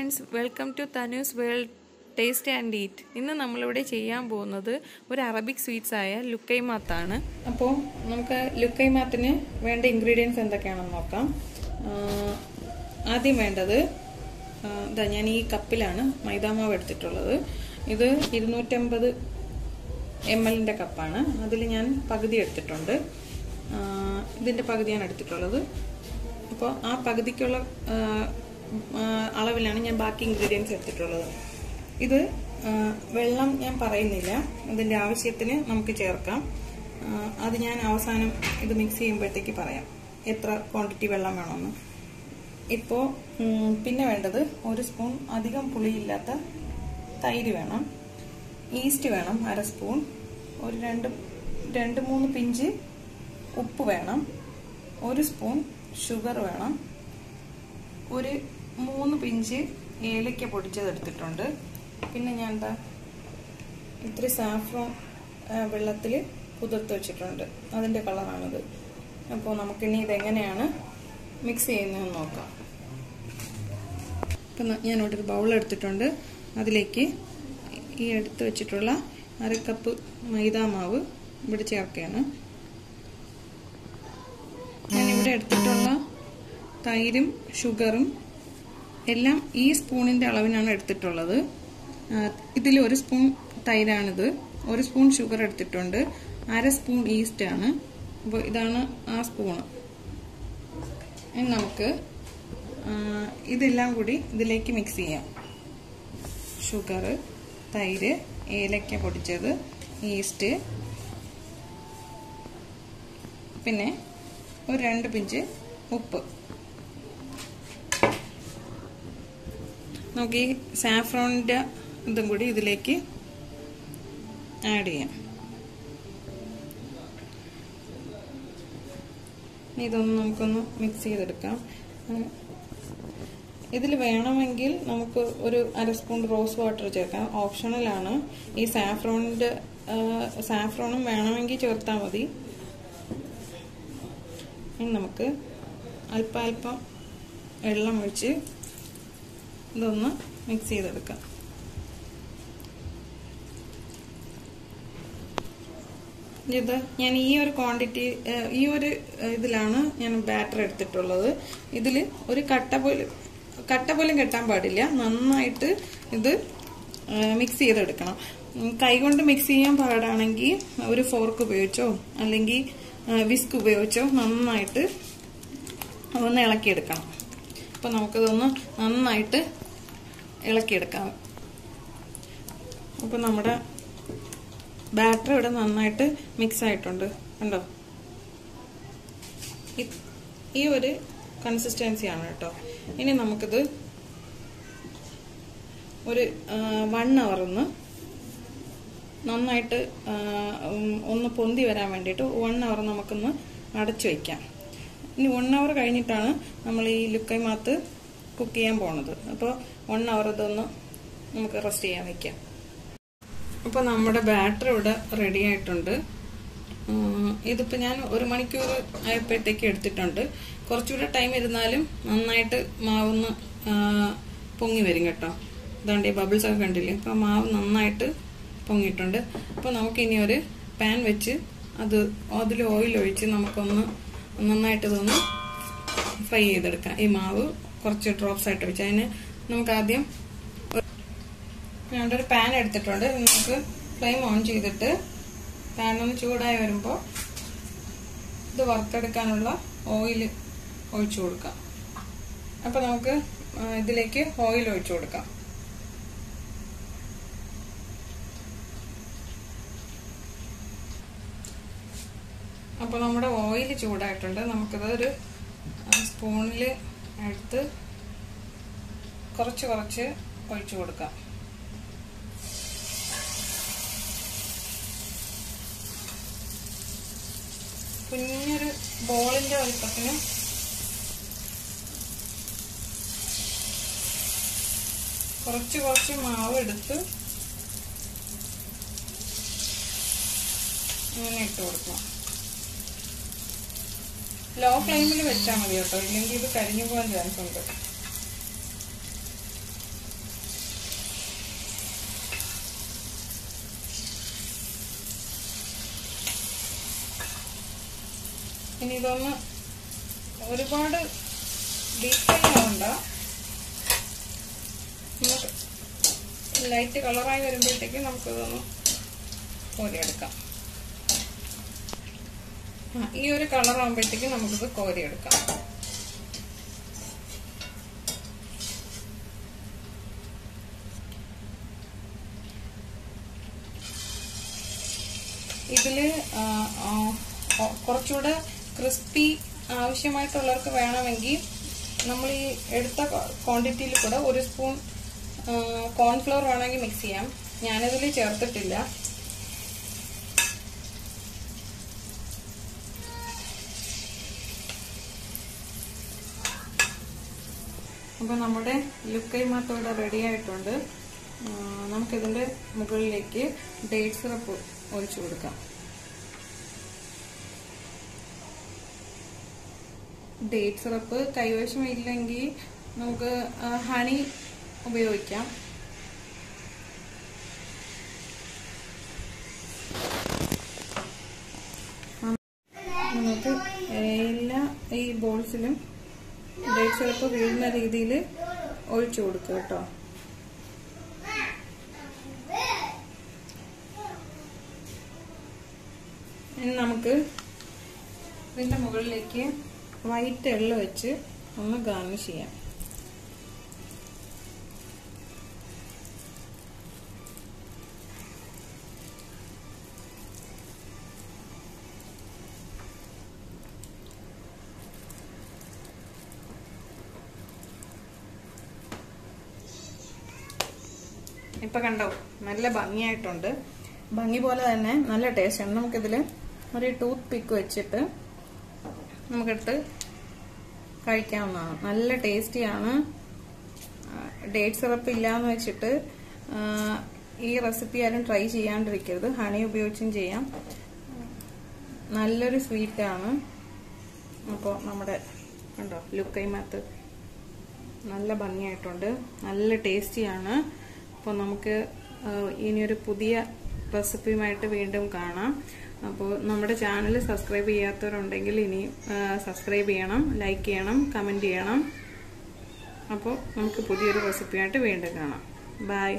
Friends welcome to Thanu's world taste and eat ഇന്ന് നമ്മളിവിടെ ചെയ്യാൻ പോകുന്നത് ഒരു അറബിക് സ്വീറ്റ്സ് ആയ ലുക്കൈമാത്താണ് അപ്പോൾ നമുക്ക് ലുക്കൈമാത്തിന് വേണ്ട ഇൻഗ്രീഡിയൻസ് എന്തൊക്കെയാണെന്ന് നോക്കാം. ആദ്യം വേണ്ടത് ഇതാ ഞാൻ ഈ കപ്പിലാണ് മൈദാമാവ് എടുത്തിട്ടുള്ളത്. ഇത് ഇരുന്നൂറ്റമ്പത് എം എല്ലിന്റെ കപ്പാണ്. അതിൽ ഞാൻ പകുതി എടുത്തിട്ടുണ്ട്. ഇതിന്റെ പകുതിയാണ് എടുത്തിട്ടുള്ളത്. അപ്പോൾ ആ പകുതിക്കുള്ള അളവിലാണ് ഞാൻ ബാക്കി ഇൻഗ്രീഡിയൻസ് എടുത്തിട്ടുള്ളത്. ഇത് വെള്ളം ഞാൻ പറയുന്നില്ല. അതിന്റെ ആവശ്യത്തിന് നമുക്ക് ചേർക്കാം. അത് ഞാൻ അവസാനം ഇത് മിക്സ് ചെയ്യുമ്പോഴത്തേക്ക് പറയാം. എത്ര ക്വാണ്ടിറ്റി വെള്ളം വേണമെന്ന്. ഇപ്പോൾ പിന്നെ വേണ്ടത് ഒരു സ്പൂൺ അധികം പുളിയില്ലാത്ത തൈര് വേണം. ഈസ്റ്റ് വേണം അര സ്പൂൺ ഒരു രണ്ട് രണ്ട് മൂന്ന് പിഞ്ച് ഉപ്പ് വേണം. ഒരു സ്പൂൺ ഷുഗർ വേണം. ഒരു മൂന്ന് പിഞ്ച് ഏലക്ക പൊടിച്ചതെടുത്തിട്ടുണ്ട്. പിന്നെ ഞാൻ എന്താ ഇത്തിരി സാഫ്രോൺ വെള്ളത്തിൽ കുതിർത്ത് വെച്ചിട്ടുണ്ട്. അതിന്റെ കളറാണിത്. അപ്പോൾ നമുക്കിനി ഇതെങ്ങനെയാണ് മിക്സ് ചെയ്യുന്നതെന്ന് നോക്കാം. ഇപ്പം ഞാനിവിടെ ബൗൾ എടുത്തിട്ടുണ്ട്. അതിലേക്ക് ഈ എടുത്ത് വെച്ചിട്ടുള്ള അര കപ്പ് മൈദാ മാവ് ഇവിടെ ചേർക്കുകയാണ്. ഞാനിവിടെ എടുത്തിട്ടുള്ള തൈരും ഷുഗറും എല്ലാം ഈ സ്പൂണിന്റെ അളവിനാണ് എടുത്തിട്ടുള്ളത്. ഇതിൽ ഒരു സ്പൂൺ തൈരാണിത് ഒരു സ്പൂൺ ഷുഗർ എടുത്തിട്ടുണ്ട് അര സ്പൂൺ ഈസ്റ്റ് ആണ്. അപ്പോൾ ഇതാണ് ആ സ്പൂണ് ഇനി നമുക്ക് ഇതെല്ലാം കൂടി ഇതിലേക്ക് മിക്സ് ചെയ്യാം. ഷുഗർ തൈര് ഏലക്ക പൊടിച്ചത് ഈസ്റ്റ് പിന്നെ ഒരു രണ്ട് പിഞ്ച് ഉപ്പ്. നമുക്ക് ഈ സാഫ്രോണിന്റെ ഇതും കൂടി ഇതിലേക്ക് ആഡ് ചെയ്യാം. ഇതൊന്ന് നമുക്കൊന്ന് മിക്സ് ചെയ്തെടുക്കാം. ഇതിൽ വേണമെങ്കിൽ നമുക്ക് ഒരു അര സ്പൂൺ റോസ് വാട്ടർ ചേർക്കാം. ഓപ്ഷണലാണ് ഈ സാഫ്രോണിന്റെ സാഫ്രോണും വേണമെങ്കിൽ ചേർത്താൽ മതി. നമുക്ക് അല്പം അല്പം വെള്ളം ഒഴിച്ച് ഇതൊന്ന് മിക്സ് ചെയ്തെടുക്കാം. ഇത് ഞാൻ ഈ ഒരു ക്വാണ്ടിറ്റി ഈ ഒരു ഇതിലാണ് ഞാൻ ബാറ്റർ എടുത്തിട്ടുള്ളത്. ഇതിൽ ഒരു കട്ട പോലും കട്ട പോലും കെട്ടാൻ പാടില്ല. നന്നായിട്ട് ഇത് മിക്സ് ചെയ്തെടുക്കണം. കൈകൊണ്ട് മിക്സ് ചെയ്യാൻ പാടാണെങ്കിൽ ഒരു ഫോർക്ക് ഉപയോഗിച്ചോ അല്ലെങ്കിൽ വിസ്ക് ഉപയോഗിച്ചോ നന്നായിട്ട് ഒന്ന് ഇളക്കിയെടുക്കണം. അപ്പോൾ നമുക്കിതൊന്ന് നന്നായിട്ട് ഇളക്കിയെടുക്കാം. അപ്പോൾ നമ്മുടെ ബാറ്റർ ഇവിടെ നന്നായിട്ട് മിക്സ് ആയിട്ടുണ്ട്. കണ്ടോ? ഈ ഒരു കൺസിസ്റ്റൻസി ആണ് കേട്ടോ. ഇനി നമുക്കിത് ഒരു വൺ ഒന്ന് നന്നായിട്ട് ഒന്ന് പൊന്തി വരാൻ വേണ്ടിയിട്ട് വൺ അവർ നമുക്കൊന്ന് അടച്ചു വയ്ക്കാം ഇനി വൺ അവർ കഴിഞ്ഞിട്ടാണ് നമ്മൾ ഈ ലുക്കൈമാത്ത് കുക്ക് ചെയ്യാൻ പോണത്. അപ്പോൾ വൺ അവർ ഇതൊന്ന് നമുക്ക് റെസ്റ്റ് ചെയ്യാൻ വയ്ക്കാം അപ്പോൾ നമ്മുടെ ബാറ്റർ ഇവിടെ റെഡി ആയിട്ടുണ്ട്. ഇതിപ്പോൾ ഞാൻ ഒരു മണിക്കൂർ ആയപ്പോഴത്തേക്ക് എടുത്തിട്ടുണ്ട്. കുറച്ചുകൂടെ ടൈം ഇരുന്നാലും നന്നായിട്ട് മാവൊന്ന് പൊങ്ങി വരും കേട്ടോ. അതുകൊണ്ട് ഈ ബബിൾസ് ഒക്കെ കണ്ടില്ലേ? അപ്പോൾ മാവ് നന്നായിട്ട് പൊങ്ങിയിട്ടുണ്ട്. അപ്പോൾ നമുക്കിനി ഒരു പാൻ വെച്ച് അത് അതിൽ ഓയിൽ ഒഴിച്ച് നമുക്കൊന്ന് നന്നായിട്ട് ഇതൊന്ന് ഫ്രൈ ചെയ്തെടുക്കാം. ഈ മാവ് കുറച്ച് ഡ്രോപ്സ് ആയിട്ട് വെച്ച് അതിന് നമുക്ക് ആദ്യം ഞാനൊരു പാൻ എടുത്തിട്ടുണ്ട്. നമുക്ക് ഫ്ലെയിം ഓൺ ചെയ്തിട്ട് പാൻ ഒന്ന് ചൂടായി വരുമ്പോൾ ഇത് വറുത്തെടുക്കാനുള്ള ഓയിൽ ഒഴിച്ചു കൊടുക്കാം. അപ്പോൾ നമുക്ക് ഇതിലേക്ക് ഓയിൽ ഒഴിച്ചു കൊടുക്കാം. അപ്പോൾ നമ്മുടെ ഓയിൽ ചൂടായിട്ടുണ്ട്. നമുക്കത് ഒരു സ്പൂണിൽ എടുത്ത് കുറച്ച് കുറച്ച് ഒഴിച്ചു കൊടുക്കാം. കുഞ്ഞൊരു ബോളിന്റെ വലിപ്പത്തിന് കുറച്ച് കുറച്ച് മാവ് എടുത്ത് ഇങ്ങനെ ഇട്ട് കൊടുക്കണം ലോ ഫ്ലെയിമിൽ വെച്ചാൽ മതി കേട്ടോ. ഇല്ലെങ്കിൽ ഇത് കരിഞ്ഞു പോകാൻ ചാൻസ് ഉണ്ട്. ഇനി ഇതൊന്ന് ഒരുപാട് ഡീറ്റെയിൽ ആവണ്ട. ലൈറ്റ് കളറായി വരുമ്പോഴത്തേക്കും നമുക്കിതൊന്ന് കോരിയെടുക്കാം. ഈ ഒരു കളർ ആകുമ്പോഴത്തേക്കും നമുക്കിത് കോരിയെടുക്കാം. ഇതിൽ കുറച്ചുകൂടെ ക്രിസ്പി ആവശ്യമായിട്ടുള്ളവർക്ക് വേണമെങ്കിൽ നമ്മൾ ഈ എടുത്ത ക്വാണ്ടിറ്റിയിൽ കൂടെ ഒരു സ്പൂൺ കോൺഫ്ലവർ വേണമെങ്കിൽ മിക്സ് ചെയ്യാം. ഞാനിതിൽ ചേർത്തിട്ടില്ല. അപ്പോൾ നമ്മുടെ ലുക്കൈ മാത്ത ഇവിടെ റെഡി ആയിട്ടുണ്ട്. നമുക്കിതിന്റെ മുകളിലേക്ക് ഡേറ്റ് സിറപ്പ് ഒഴിച്ചു കൊടുക്കാം. ഡേറ്റ് സിറപ്പ് കൈവശം ഇല്ലെങ്കിൽ നമുക്ക് ഹണി ഉപയോഗിക്കാം. നമുക്ക് എല്ലാ ഈ ബോൾസിലും ഡേറ്റ് സിറപ്പ് വീഴുന്ന രീതിയിൽ ഒഴിച്ചു കൊടുക്കുക കേട്ടോ. ഇനി നമുക്ക് ഇതിന്റെ മുകളിലേക്ക് വൈറ്റ് എള്ള വെച്ച് ഒന്ന് ഗാർണിഷ് ചെയ്യാം. ഇപ്പൊ കണ്ടോ നല്ല ഭംഗിയായിട്ടുണ്ട്. ഭംഗി പോലെ തന്നെ നല്ല ടേസ്റ്റ് ആണ്. നമുക്കിതിൽ ഒരു ടൂത്ത് പിക്ക് വെച്ചിട്ട് നമുക്കെടുത്ത് കഴിക്കാവുന്നതാണ്. നല്ല ടേസ്റ്റിയാണ്. ഡേറ്റ് സിറപ്പ് ഇല്ലാന്ന് വെച്ചിട്ട് ഈ റെസിപ്പി ആരും ട്രൈ ചെയ്യാണ്ടിരിക്കരുത്. ഹണി ഉപയോഗിച്ചും ചെയ്യാം. നല്ലൊരു സ്വീറ്റാണ്. അപ്പോൾ നമ്മുടെ കണ്ടോ ലുക്കൈമാത്ത് നല്ല ഭംഗിയായിട്ടുണ്ട്. നല്ല ടേസ്റ്റിയാണ്. അപ്പോൾ നമുക്ക് ഇനിയൊരു പുതിയ റെസിപ്പിയുമായിട്ട് വീണ്ടും കാണാം. അപ്പോൾ നമ്മുടെ ചാനൽ സബ്സ്ക്രൈബ് ചെയ്യാത്തവരുണ്ടെങ്കിൽ ഇനി സബ്സ്ക്രൈബ് ചെയ്യണം ലൈക്ക് ചെയ്യണം കമന്റ് ചെയ്യണം. അപ്പോൾ നമുക്ക് പുതിയൊരു റെസിപ്പിയായിട്ട് വീണ്ടും കാണാം. ബൈ.